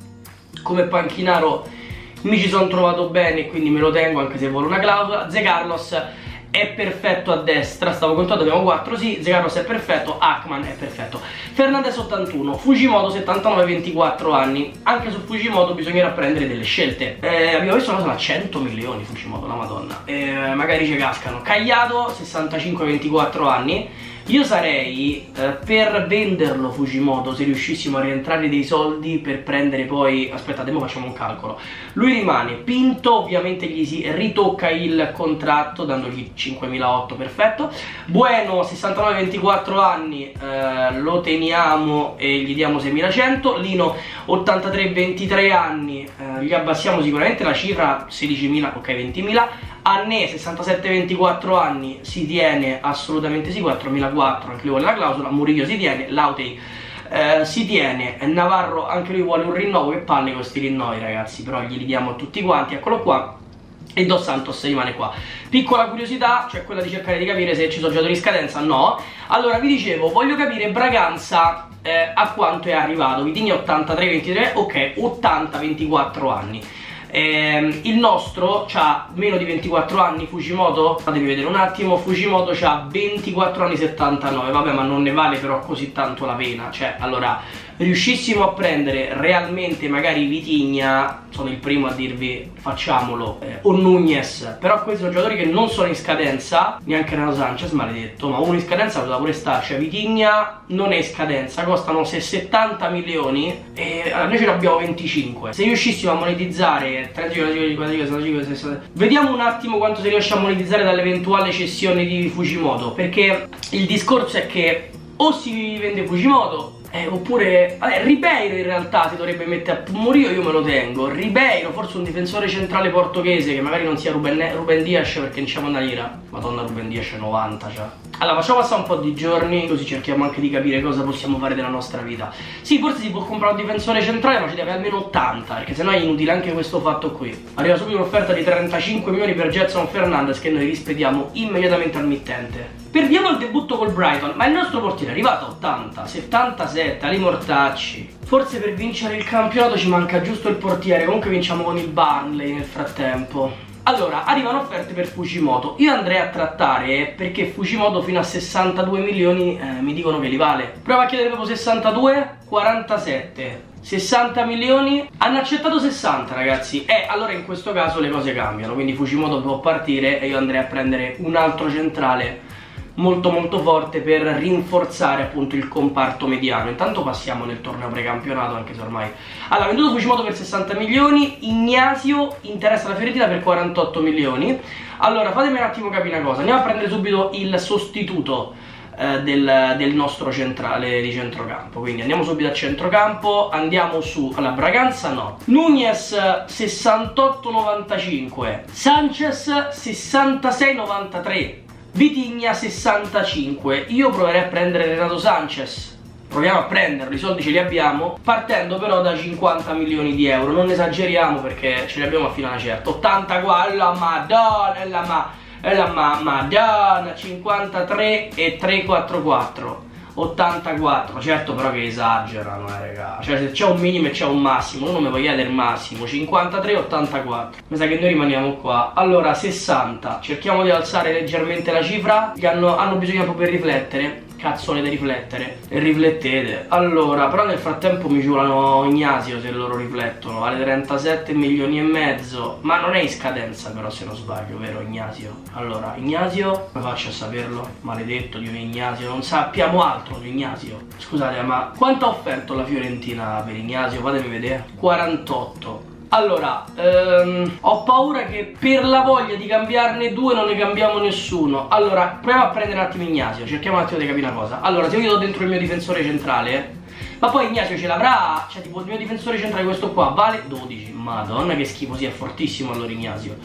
come panchinaro mi ci sono trovato bene quindi me lo tengo anche se vuole una clausola. Ze Carlos è perfetto a destra, stavo contando abbiamo 4, sì, Zegaros è perfetto, Ackman è perfetto. Fernandez 81, Fujimoto 79, 24 anni, anche su Fujimoto bisognerà prendere delle scelte. Eh, abbiamo visto una sono a 100 milioni Fujimoto, la madonna, eh, magari ci cascano. Cagliato 65, 24 anni, io sarei eh, per venderlo Fujimoto se riuscissimo a rientrare dei soldi per prendere poi... Aspettate, ora facciamo un calcolo. Lui rimane, Pinto ovviamente gli si ritocca il contratto dandogli 5.008, perfetto. Bueno, 69-24 anni, eh, lo teniamo e gli diamo 6.100. Lino, 83-23 anni, eh, gli abbassiamo sicuramente la cifra, 16.000, ok 20.000. Anne 67-24 anni si tiene assolutamente sì 4004 anche lui vuole la clausola Murillo si tiene Lautei eh, si tiene Navarro anche lui vuole un rinnovo che palle con questi rinnovi ragazzi però glieli diamo tutti quanti eccolo qua e Dos Santos rimane qua. Piccola curiosità cioè quella di cercare di capire se ci sono giocatori in scadenza no. Allora vi dicevo voglio capire Braganza eh, a quanto è arrivato. Vitigna 83-23 ok 80-24 anni eh, il nostro ha meno di 24 anni Fujimoto, fatevi vedere un attimo, Fujimoto ha 24 anni 79, vabbè ma non ne vale però così tanto la pena, cioè allora riuscissimo a prendere realmente magari Vitigna, sono il primo a dirvi facciamolo, eh, o Nunez, però questi sono giocatori che non sono in scadenza, neanche Renato Sanchez, maledetto, ma uno in scadenza poteva pure starci, cioè Vitigna non è in scadenza, costano 70 milioni e noi ce ne abbiamo 25. Se riuscissimo a monetizzare 35, 45, 45, 60, vediamo un attimo quanto si riesce a monetizzare dall'eventuale cessione di Fujimoto, perché il discorso è che o si vende Fujimoto eh, oppure, vabbè, Ribeiro in realtà si dovrebbe mettere a Murillo, io me lo tengo. Ribeiro, forse un difensore centrale portoghese che magari non sia Ruben, Ruben Dias perché non c'è una lira. Madonna, Ruben Dias è 90, cioè. Allora, facciamo passare un po' di giorni, così cerchiamo anche di capire cosa possiamo fare della nostra vita. Sì, forse si può comprare un difensore centrale, ma ci deve almeno 80, perché sennò è inutile anche questo fatto qui. Arriva subito un'offerta di 35 milioni per Jetson Fernandez che noi rispediamo immediatamente al mittente. Perdiamo il debutto col Brighton, ma il nostro portiere è arrivato a 80, 77, Ali Mortacci. Forse per vincere il campionato ci manca giusto il portiere, comunque vinciamo con il Barnley nel frattempo. Allora, arrivano offerte per Fujimoto. Io andrei a trattare perché Fujimoto fino a 62 milioni eh, mi dicono che li vale. Prova a chiedere proprio 62, 47. 60 milioni hanno accettato 60 ragazzi e allora in questo caso le cose cambiano quindi Fujimoto può partire e io andrei a prendere un altro centrale molto molto forte per rinforzare appunto il comparto mediano. Intanto passiamo nel torneo precampionato anche se ormai allora venduto Fujimoto per 60 milioni Ignasio interessa la Fiorentina per 48 milioni. Allora fatemi un attimo capire una cosa. Andiamo a prendere subito il sostituto eh, del, del, nostro centrale di centrocampo. Quindi andiamo subito a centrocampo andiamo su alla Braganza no. Nunez 68-95 Sanchez 66-93 Vitigna 65 Io proverei a prendere Renato Sanchez. Proviamo a prenderlo, i soldi ce li abbiamo Partendo però da 50 milioni di euro. Non esageriamo perché ce li abbiamo fino a una certa. 80 qua, la madonna, la ma, la ma, madonna 53 e 344 84 certo però che esagerano eh raga. Cioè se c'è un minimo e c'è un massimo uno mi può chiedere il massimo 53 84 mi sa che noi rimaniamo qua. Allora 60 cerchiamo di alzare leggermente la cifra che hanno, hanno bisogno po' per riflettere cazzo da riflettere. E riflettete. Allora però nel frattempo mi giurano Ignasio se loro riflettono. Vale 37 milioni e mezzo. Ma non è in scadenza però se non sbaglio vero Ignasio? Allora Ignasio come faccio a saperlo? Maledetto di Ignasio non sappiamo altro di Ignasio. Scusate ma quanto ha offerto la Fiorentina per Ignasio? Fatemi vedere. 48 allora, ehm, ho paura che per la voglia di cambiarne due non ne cambiamo nessuno. Allora, proviamo a prendere un attimo Ignasio, cerchiamo un attimo di capire una cosa. Allora, se io do dentro il mio difensore centrale, Ma poi Ignazio ce l'avrà, cioè tipo il mio difensore centrale questo qua vale 12. Madonna che schifo, sì è fortissimo allora Ignazio.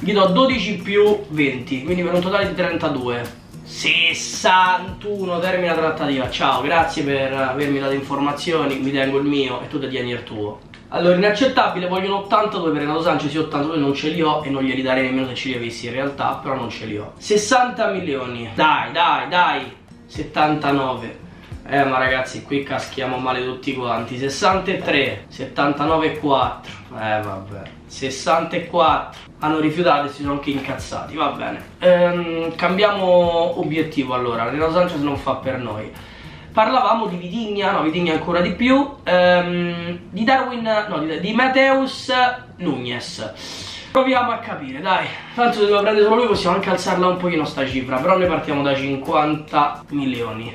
Gli do 12 più 20, quindi per un totale di 32. 61 termina trattativa ciao grazie per avermi dato informazioni mi tengo il mio e tu ti tieni il tuo allora inaccettabile vogliono 82 per Renato Sanchez io 82 non ce li ho e non glieli darei nemmeno se ce li avessi in realtà però non ce li ho. 60 milioni. Dai dai dai. 79 eh ma ragazzi qui caschiamo male tutti quanti. 63 79 4 eh vabbè. 64 hanno rifiutato e si sono anche incazzati. Va bene. Ehm, cambiamo obiettivo allora. Renato Sanchez non fa per noi parlavamo di Vitigna no Vitigna ancora di più ehm, di Darwin no di, di Mateus Nunez Proviamo a capire, dai. Tanto se dobbiamo prendere solo lui possiamo anche alzarla un pochino sta cifra. Però noi partiamo da 50 milioni.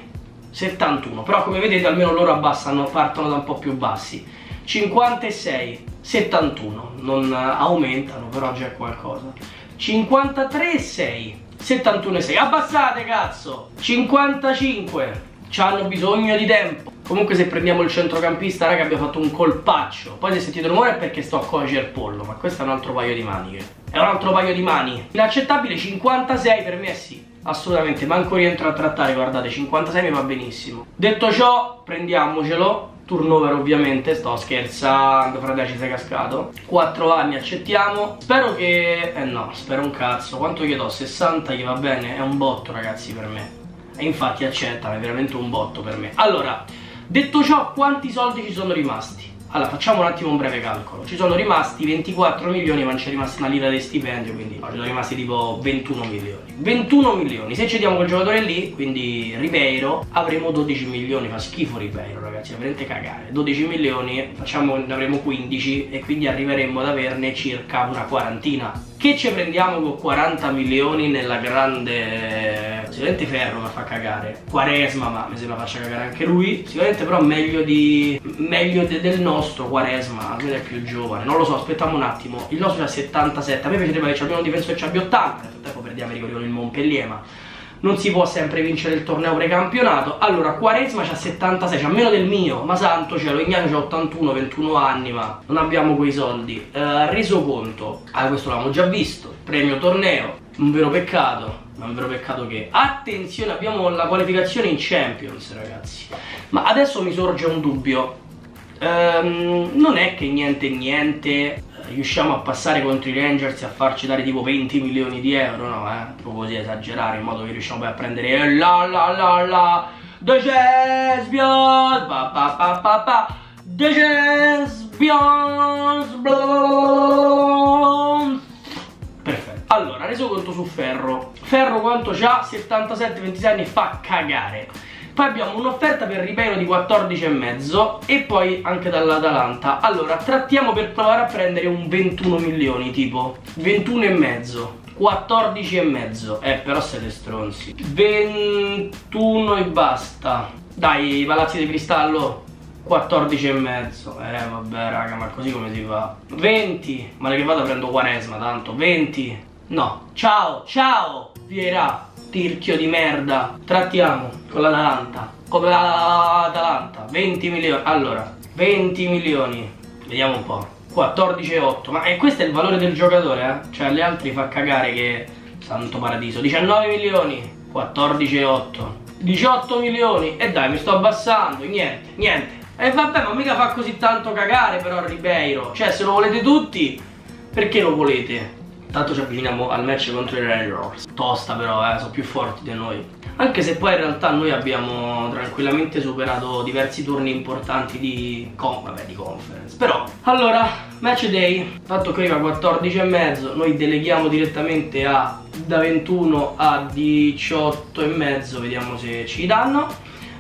71. Però come vedete almeno loro abbassano, partono da un po' più bassi. 56 71 non aumentano però già è qualcosa 53 6 71 6 abbassate cazzo 55 hanno bisogno di tempo. Comunque se prendiamo il centrocampista raga abbiamo fatto un colpaccio. Poi se sentite rumore è perché sto a cogliere il pollo ma questo è un altro paio di maniche. È un altro paio di mani. Inaccettabile 56 per me è sì. Assolutamente manco rientro a trattare guardate 56 mi va benissimo. Detto ciò prendiamocelo. Turnover ovviamente, sto scherzando, frate ci sei cascato. 4 anni accettiamo. Spero che... eh no, spero un cazzo. Quanto gli do? 60 gli va bene? È un botto ragazzi per me E infatti accetta, è veramente un botto per me. Allora, detto ciò, quanti soldi ci sono rimasti? Allora facciamo un attimo un breve calcolo. Ci sono rimasti 24 milioni ma non c'è rimasta una lira di stipendio Quindi no, ci sono rimasti tipo 21 milioni. 21 milioni. Se cediamo quel giocatore lì Quindi Ribeiro Avremo 12 milioni. Fa schifo Ribeiro ragazzi È veramente cagare. 12 milioni Facciamo ne avremo 15 E quindi arriveremo ad averne circa una quarantina. Che ci prendiamo con 40 milioni nella grande sicuramente Ferro mi fa cagare. Quaresma ma mi sembra faccia cagare anche lui. Sicuramente però meglio di meglio de, del nostro Quaresma almeno è più giovane. Non lo so aspettiamo un attimo. Il nostro è a 77 a me piacerebbe che abbiamo un difensore che abbia 80 nel frattempo perdiamo rigori con il Montpellier ma non si può sempre vincere il torneo precampionato. Allora Quaresma c'ha 76 c'ha meno del mio ma santo cielo Ignazio c'ha 81 21 anni ma non abbiamo quei soldi. Eh, reso conto ah questo l'abbiamo già visto. Premio torneo. Un vero peccato un vero peccato che. Attenzione abbiamo la qualificazione in Champions ragazzi. Ma adesso mi sorge un dubbio. Ehm, non è che niente niente eh, riusciamo a passare contro i Rangers e a farci dare tipo 20 milioni di euro? No eh proprio così esagerare in modo che riusciamo poi a prendere la la la la. The Champions pa pa pa pa pa The Champions allora, reso conto su Ferro. Ferro quanto c'ha? 77-26 anni, fa cagare. Poi abbiamo un'offerta per Ribeiro di 14,5 e poi anche dall'Atalanta. Allora, trattiamo per provare a prendere un 21 milioni tipo. 21,5. 14 e mezzo Eh però siete stronzi 21 e basta Dai palazzi di cristallo 14 e mezzo Eh vabbè raga ma così come si fa 20 Ma che vado prendo quaresma tanto 20 No, ciao, ciao, Vieira, tirchio di merda. Trattiamo con l'Atalanta. Come l'Atalanta, 20 milioni. Allora, 20 milioni. Vediamo un po'. 14,8. Ma e questo è il valore del giocatore, eh? Cioè, agli altri fa cagare che... Santo paradiso. 19 milioni. 14,8. 18 milioni. E dai, mi sto abbassando. Niente, niente. E vabbè, ma mica fa così tanto cagare però Ribeiro. Cioè, se lo volete tutti, perché lo volete? Tanto ci avviciniamo al match contro i Rangers Tosta però, eh, sono più forti di noi. Anche se poi in realtà noi abbiamo tranquillamente superato diversi turni importanti di, con vabbè, di conference. Però, allora, match day. Fatto che arriva a 14 e mezzo Noi deleghiamo direttamente a da 21 a 18 e mezzo Vediamo se ci danno.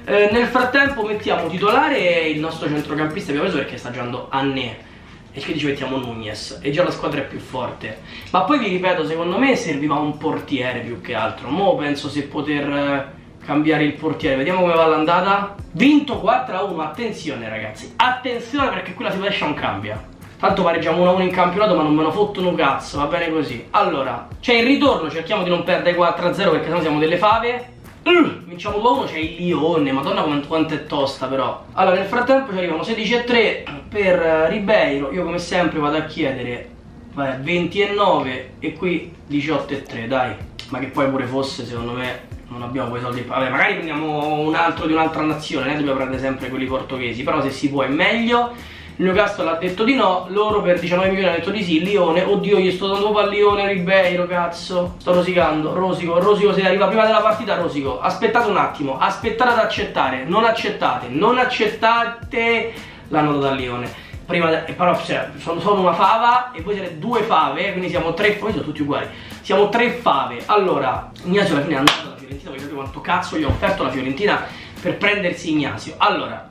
Eh, Nel frattempo mettiamo titolare il nostro centrocampista che abbiamo preso perché sta giocando a Ne e che ci mettiamo Nunez e già la squadra è più forte. Ma poi vi ripeto secondo me serviva un portiere più che altro. Mo penso se poter eh, cambiare il portiere. Vediamo come va l'andata. Vinto 4 a 1 attenzione ragazzi. Attenzione perché qui la situation cambia. Tanto pareggiamo 1 a 1 in campionato ma non me lo fottono un cazzo. Va bene così. Allora c'è il ritorno. Cerchiamo di non perdere 4 a 0 perché sennò siamo delle fave Uh, vinciamo 2-1, c'è il Lione, madonna quanto è tosta però. Allora, nel frattempo ci arrivano 16-3 per Ribeiro, io come sempre vado a chiedere vabbè, 20 e 9 qui 18 e 3, dai. Ma che poi pure fosse, secondo me, non abbiamo quei soldi. Vabbè, magari prendiamo un altro di un'altra nazione, non dobbiamo prendere sempre quelli portoghesi, però se si può è meglio. Il Newcastle ha detto di no, loro per 19 milioni hanno detto di sì, Lione, oddio gli sto dando Lione, Ribeiro, cazzo, sto rosicando, Rosico, Rosico se arriva prima della partita, Rosico, aspettate un attimo, aspettate ad accettare, non accettate, non accettate la nota da Lione prima de- però cioè, sono, sono, una fava e voi siete due fave, quindi siamo tre fave, sono tutti uguali. Siamo tre fave. Allora, Ignazio alla fine è andato alla Fiorentina, voglio capire quanto cazzo gli ho offerto la Fiorentina per prendersi Ignazio. Allora,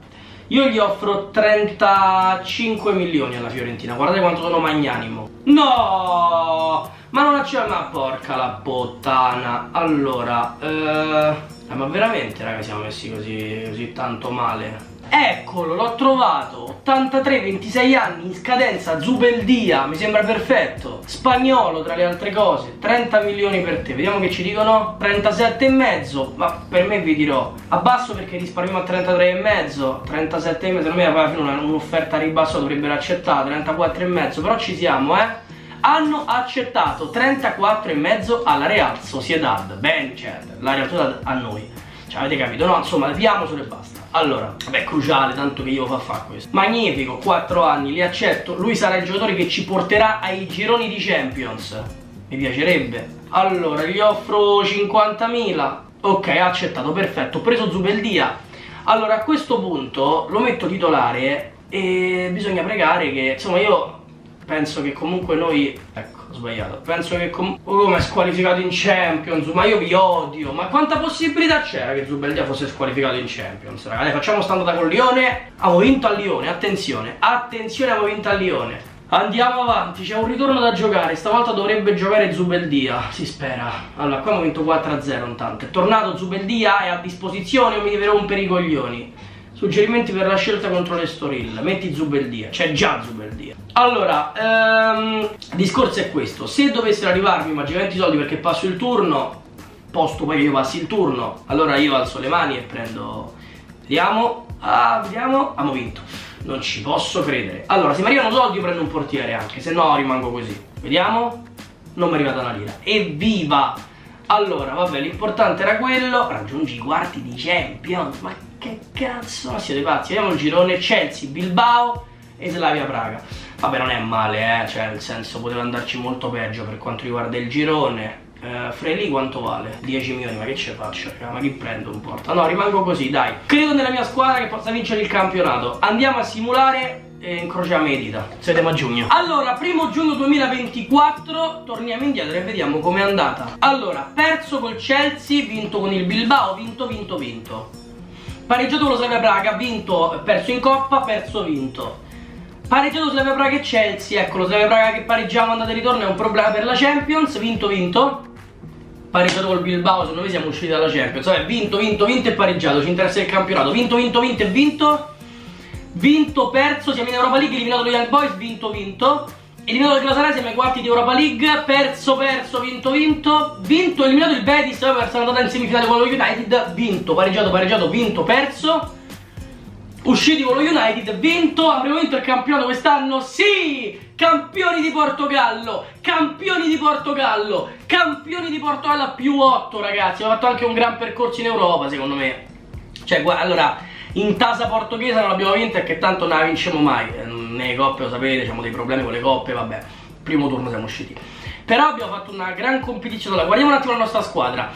io gli offro 35 milioni alla Fiorentina, guardate quanto sono magnanimo. No! Ma non c'è ma porca la puttana. Allora, eh, ma veramente raga siamo messi così, così tanto male? Eccolo, l'ho trovato. 83, 26 anni, in scadenza, Zubeldia, mi sembra perfetto. Spagnolo, tra le altre cose. 30 milioni per te, vediamo che ci dicono. 37 e mezzo, ma per me vi dirò. Abbasso perché risparmiamo a 33 e mezzo. 37 e mezzo, non mi alla fine un'offerta a ribasso dovrebbero accettare 34 e mezzo, però ci siamo, eh. Hanno accettato 34 e mezzo alla Real Sociedad. Ben certo, la Real Sociedad a noi cioè avete capito, no? Insomma, leviamo solo e basta Allora, vabbè, cruciale, tanto che io fa fa questo. Magnifico, 4 anni, li accetto. Lui sarà il giocatore che ci porterà ai gironi di Champions. Mi piacerebbe. Allora, gli offro 50.000 Ok, accettato, perfetto. Ho preso Zubeldia. Allora, a questo punto lo metto titolare E bisogna pregare che, insomma, io penso che comunque noi... Ecco sbagliato. Penso che com come è squalificato in Champions, ma io vi odio. Ma quanta possibilità c'era che Zubeldia fosse squalificato in Champions? Ragazzi, facciamo st'andata con Lione. Avevo vinto a Lione, attenzione. Attenzione, avevo vinto a Lione. Andiamo avanti, c'è un ritorno da giocare, stavolta dovrebbe giocare Zubeldia, si spera. Allora, qua abbiamo vinto 4-0 intanto. È tornato Zubeldia, è a disposizione o mi deve rompere i coglioni? Suggerimenti per la scelta contro l'Estoril. Metti Zubeldia, c'è già Zubeldia. Allora, ehm, discorso è questo. Se dovessero arrivarmi magicamente i soldi perché passo il turno, posto poi che io passi il turno, allora io alzo le mani e prendo... Vediamo, ah, vediamo, abbiamo vinto. Non ci posso credere. Allora, se mi arrivano soldi io prendo un portiere anche, se no rimango così. Vediamo, non mi è arrivata una lira. Evviva! Allora, vabbè, l'importante era quello. Raggiungi i quarti di Champions, ma che cazzo, ma siete pazzi? Vediamo il girone Chelsea, Bilbao e Slavia Praga. Vabbè, non è male, eh, cioè nel senso poteva andarci molto peggio per quanto riguarda il girone. Uh, Freli quanto vale? 10 milioni, ma che ce faccio? Ma chi prendo un porta? No, rimango così, dai. Credo nella mia squadra che possa vincere il campionato. Andiamo a simulare e incrociamo le dita. Siamo a giugno. Allora, primo giugno 2024, torniamo indietro e vediamo com'è andata. Allora, perso col Chelsea, vinto con il Bilbao, vinto, vinto, vinto pareggiato con lo Slavia Praga, vinto, perso in Coppa, perso, vinto. Pareggiato Slavia Praga e Chelsea, ecco Slavia Praga che pareggiamo andata e ritorno è un problema per la Champions, vinto, vinto. Pareggiato col Bilbao, se noi siamo usciti dalla Champions, vabbè, vinto, vinto, vinto e pareggiato, ci interessa il campionato, vinto, vinto, vinto e vinto. Vinto, perso, siamo in Europa League, eliminato lo Young Boys, vinto, vinto. Eliminato il Galatasaray, siamo ai quarti di Europa League, perso, perso, vinto, vinto, vinto, eliminato il Betis, perso, andata in semifinale con lo United, vinto, pareggiato, pareggiato, vinto, perso, usciti con lo United, vinto, avremo vinto il campionato quest'anno, sì! Campioni di Portogallo, campioni di Portogallo, campioni di Portogallo a più 8 ragazzi, abbiamo fatto anche un gran percorso in Europa secondo me. Cioè, guarda, allora, in tasa portoghese non l'abbiamo vinta che tanto non la vinciamo mai nelle coppe lo sapete, abbiamo dei problemi con le coppe, vabbè, primo turno siamo usciti. Però abbiamo fatto una gran competizione, allora, guardiamo un attimo la nostra squadra.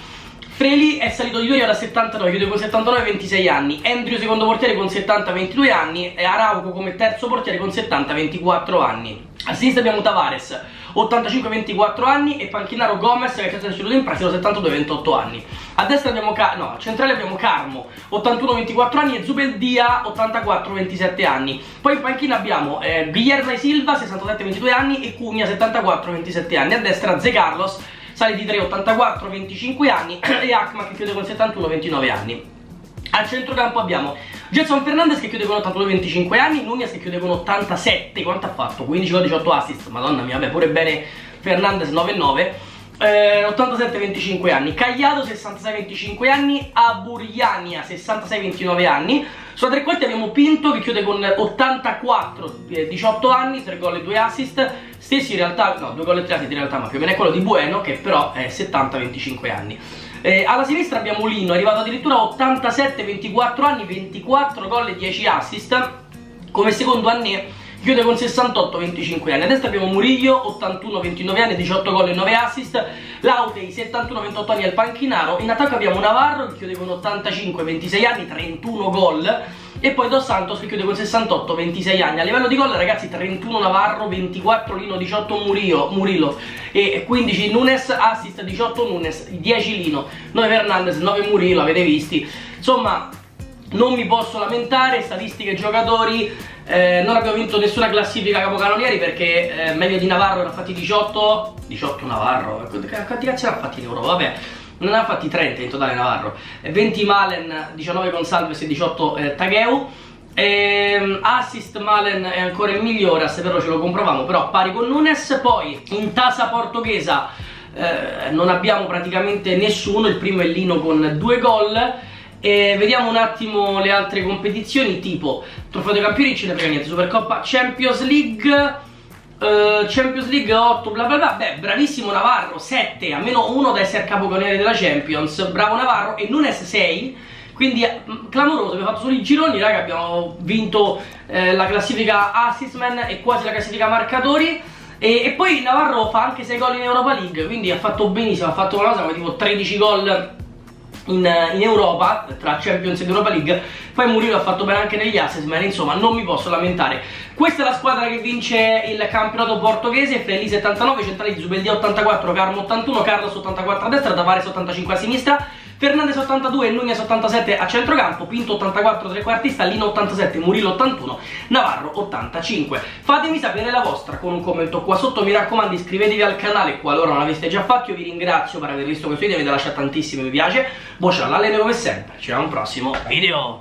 Freli è salito di 2 da 79, chiude con 79 26 anni, Andrew secondo portiere con 70 22 anni e Arauco come terzo portiere con 70 24 anni. A sinistra abbiamo Tavares 85-24 anni e Panchinaro Gomez che è cresciuto in prestito 72-28 anni. A destra abbiamo Car no, a centrale abbiamo Carmo 81-24 anni e Zubeldia 84-27 anni. Poi in panchina abbiamo eh, Guillermo Silva 67-22 anni e Cugna 74-27 anni. A destra Ze Carlos sale di 3 84-25 anni e Akma che chiude con 71-29 anni. Al centrocampo abbiamo Jetson Fernandez che chiude con 82-25 anni, Nunez che chiude con 87, quanto ha fatto? 15 18 assist, madonna mia, vabbè pure bene Fernandez 9-9 eh, 87-25 anni, Cagliado 66-25 anni, Aburiania 66-29 anni. Sulla tre quarti abbiamo Pinto che chiude con 84-18 anni, 3 gol e 2 assist. Stessi in realtà, no, 2 gol e 3 assist in realtà, ma più o meno è quello di Bueno che però è 70-25 anni. Eh, alla sinistra abbiamo Lino, arrivato addirittura a 87-24 anni, 24 gol e 10 assist. Come secondo anno chiude con 68-25 anni. A destra abbiamo Murillo, 81-29 anni, 18 gol e 9 assist. Lautei, 71-28 anni al panchinaro. In attacco abbiamo Navarro che chiude con 85-26 anni, 31 gol. E poi Dos Santos che chiude con 68-26 anni. A livello di gol, ragazzi, 31 Navarro, 24 Lino, 18 Murillo, Murillo e 15 Nunes, assist 18 Nunes, 10 Lino, 9 Fernandez, 9 Murillo, avete visti. Insomma, non mi posso lamentare, statistiche giocatori, eh, non abbiamo vinto nessuna classifica capocannonieri perché eh, meglio di Navarro ne ha fatti 18, 18 Navarro, quanti cazzo ne ha fatti in Europa? Vabbè, ne ha fatti 30 in totale Navarro, 20 Malen, 19 Consalves e 18 eh, Tagheu. Ehm, assist Malen è ancora il migliore, a Severo ce lo comprovamo, però pari con Nunes. Poi in tasa portoghesa eh, non abbiamo praticamente nessuno, il primo è Lino con due gol. E vediamo un attimo le altre competizioni, tipo Trofeo dei Campioni, ce ne frega niente, Supercoppa, Champions League, uh, Champions League 8, bla bla bla, beh, bravissimo Navarro, 7, almeno uno da essere capocannoniere della Champions, bravo Navarro, e Nunes 6, quindi mm, clamoroso, abbiamo fatto solo i gironi, raga, abbiamo vinto eh, la classifica assistman e quasi la classifica marcatori, e, e, poi Navarro fa anche 6 gol in Europa League, quindi ha fatto benissimo, ha fatto una cosa come tipo 13 gol in, in, Europa, tra Champions ed Europa League, poi Murillo ha fatto bene anche negli Assessment, insomma non mi posso lamentare. Questa è la squadra che vince il campionato portoghese, Feli 79, centrali di Zubeldia 84, Carmo 81, Carlos 84 a destra, Tavares 85 a sinistra, Fernandez 82, Nunez 87 a centrocampo, Pinto 84 trequartista, Lino 87, Murillo 81, Navarro 85. Fatemi sapere la vostra con un commento qua sotto, mi raccomando iscrivetevi al canale qualora non l'aveste già fatto, io vi ringrazio per aver visto questo video, avete lasciato tantissimi mi piace, Boccialla, come sempre, ci vediamo al prossimo video.